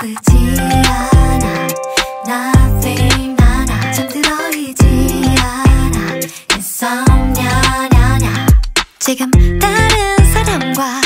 아프지 않아. Nothing 나나 잠들어 있지 않아. insomnia 지금 다른 사람과